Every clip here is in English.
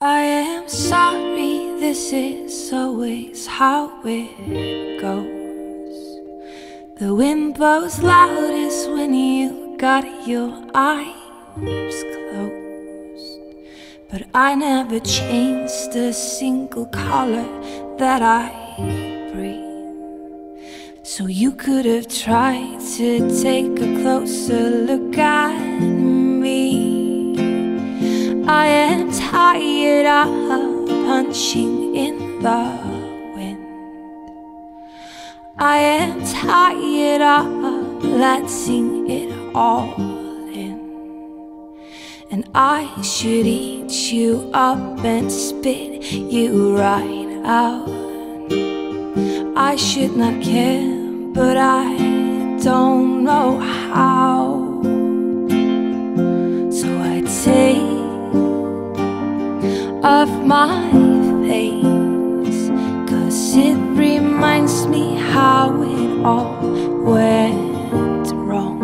I am sorry, this is always how it goes. The wind blows loudest when you got your eyes closed. But I never changed a single color that I breathe. So you could have tried to take a closer look at me. I am tired of punching in the wind. I am tired of letting it all in. And I should eat you up and spit you right out. I should not care, but I don't know how. So I take of my face. Cause it reminds me how it all went wrong.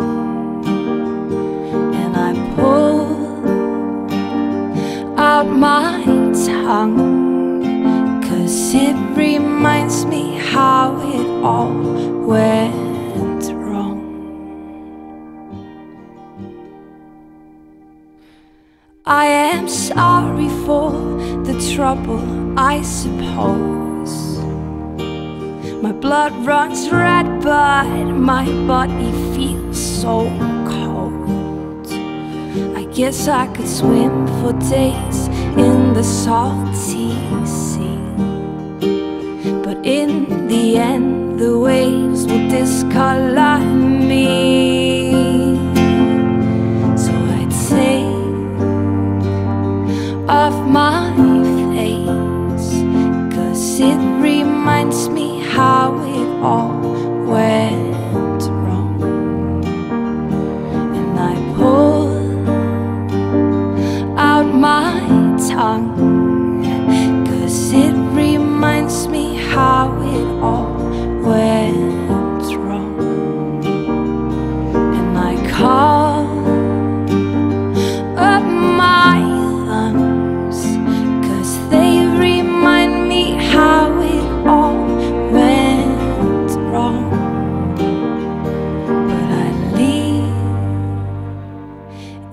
And I pull out my tongue. Cause it reminds me how it all went I am sorry for the trouble, I suppose. My blood runs red, but my body feels so cold. I guess I could swim for days in the salty sea. But in the end, the waves will discolor me. Of my face Cause it reminds me how it all went wrong. And I pull out my tongue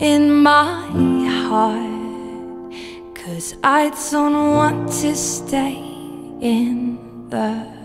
in my heart Cause I don't want to stay in the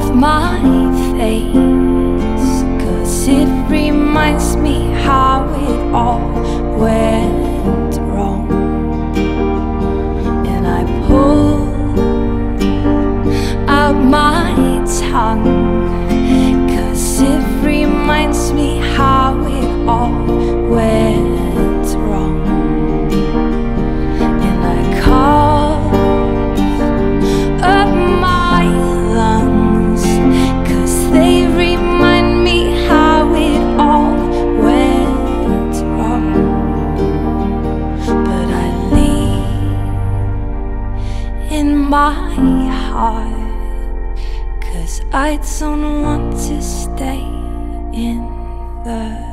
off my face. Cause it reminds me how it all went heart Cause I don't want to stay in the